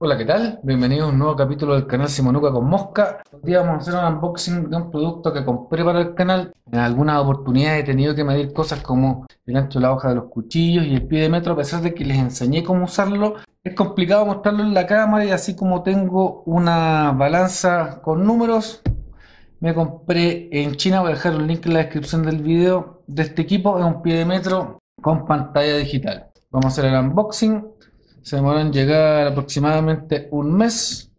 Hola, ¿qué tal? Bienvenidos a un nuevo capítulo del canal Simonuca con Mosca. Hoy día vamos a hacer un unboxing de un producto que compré para el canal. En algunas oportunidades he tenido que medir cosas como el ancho de la hoja de los cuchillos y el pie de metro, a pesar de que les enseñé cómo usarlo. Es complicado mostrarlo en la cámara y así como tengo una balanza con números, me compré en China, voy a dejar un link en la descripción del video de este equipo, es un pie de metro con pantalla digital. Vamos a hacer el unboxing se demoró en llegar aproximadamente un mes.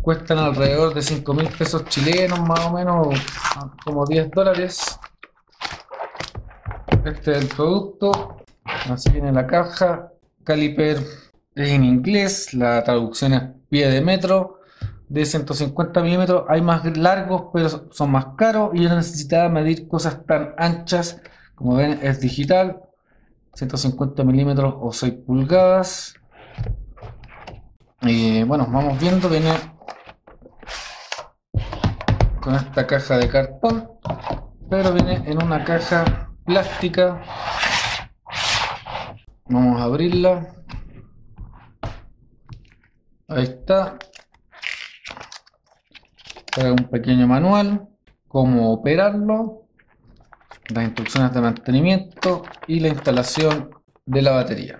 Cuestan alrededor de 5 mil pesos chilenos, más o menos, como 10 dólares. Este es el producto. Así viene la caja. Caliper es en inglés. La traducción es pie de metro de 150 milímetros. Hay más largos, pero son más caros. Y yo necesitaba medir cosas tan anchas. Como ven, es digital. 150 milímetros o 6 pulgadas. Y bueno, vamos viendo, viene con esta caja de cartón, pero viene en una caja plástica. Vamos a abrirla. Ahí está. Trae un pequeño manual, cómo operarlo las instrucciones de mantenimiento y la instalación de la batería.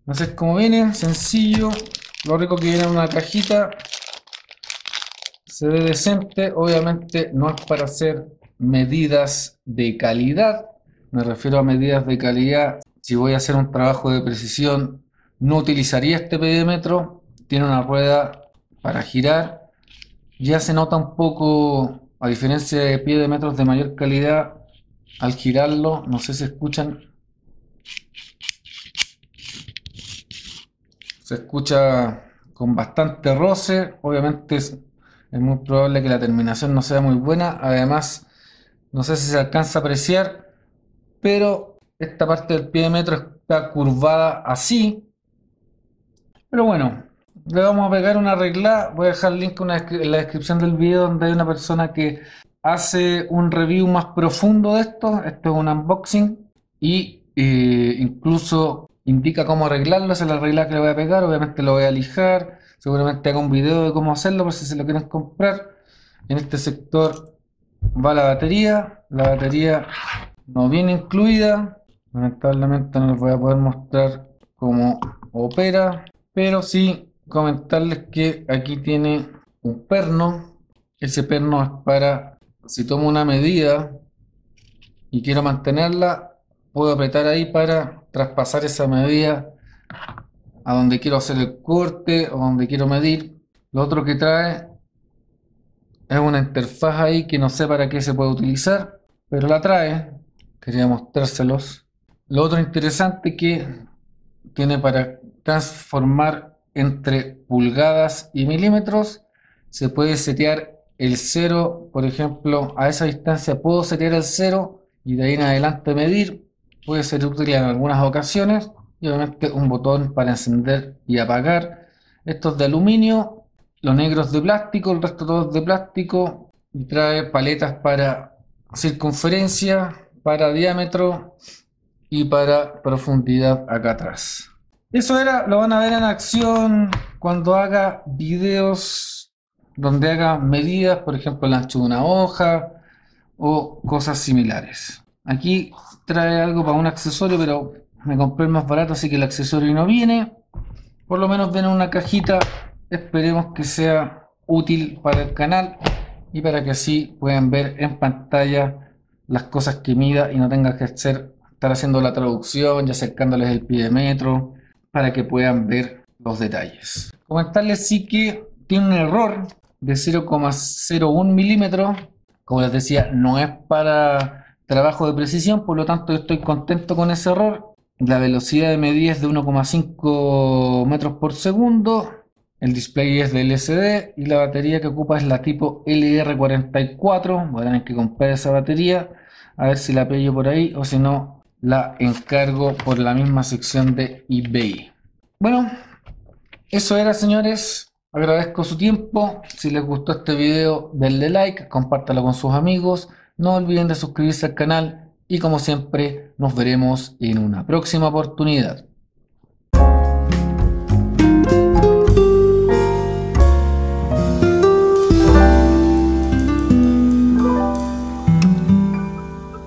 Entonces, como viene, sencillo, lo rico que viene en una cajita, se ve decente, obviamente no es para hacer medidas de calidad, me refiero a medidas de calidad, si voy a hacer un trabajo de precisión, no utilizaría este pedímetro, tiene una rueda para girar, ya se nota un poco a diferencia de pie de metros de mayor calidad, al girarlo, no sé si escuchan, se escucha con bastante roce, obviamente es, muy probable que la terminación no sea muy buena, además no sé si se alcanza a apreciar, pero esta parte del pie de metro está curvada así, pero bueno, le vamos a pegar una regla. Voy a dejar el link en la descripción del video donde hay una persona que hace un review más profundo de esto. Esto es un unboxing y eh, incluso indica cómo arreglarlo. Es la regla que le voy a pegar. Obviamente lo voy a lijar. Seguramente haga un video de cómo hacerlo por si se lo quieren comprar. En este sector va la batería. La batería no viene incluida. Lamentablemente no les voy a poder mostrar cómo opera. Pero sí comentarles que aquí tiene un perno. Ese perno es para, si tomo una medida y quiero mantenerla, puedo apretar ahí para traspasar esa medida a donde quiero hacer el corte o donde quiero medir. Lo otro que trae es una interfaz ahí que no sé para qué se puede utilizar, pero la trae. Quería mostrárselos. Lo otro interesante que tiene para transformar entre pulgadas y milímetros. Se puede setear el 0, por ejemplo, a esa distancia puedo setear el 0 y de ahí en adelante medir. Puede ser útil en algunas ocasiones. Y obviamente un botón para encender y apagar. Estos de aluminio, los negros de plástico, el resto todos de plástico. Y trae paletas para circunferencia, para diámetro y para profundidad acá atrás. Eso era, lo van a ver en acción cuando haga videos donde haga medidas, por ejemplo, el ancho de una hoja o cosas similares. Aquí trae algo para un accesorio, pero me compré el más barato, así que el accesorio no viene. Por lo menos viene una cajita. Esperemos que sea útil para el canal y para que así puedan ver en pantalla las cosas que mida y no tenga que estar haciendo la traducción y acercándoles el pie de metro para que puedan ver los detalles. Comentarles sí que tiene un error de 0,01 milímetros. Como les decía, no es para trabajo de precisión, por lo tanto estoy contento con ese error. La velocidad de medida es de 1,5 metros por segundo. El display es de LCD y la batería que ocupa es la tipo LR44. Voy a tener que comprar esa batería. A ver si la pello por ahí o si no la encargo por la misma sección de eBay. Bueno, eso era señores. Agradezco su tiempo. Si les gustó este video, denle like, compártalo con sus amigos. No olviden de suscribirse al canal y como siempre nos veremos en una próxima oportunidad.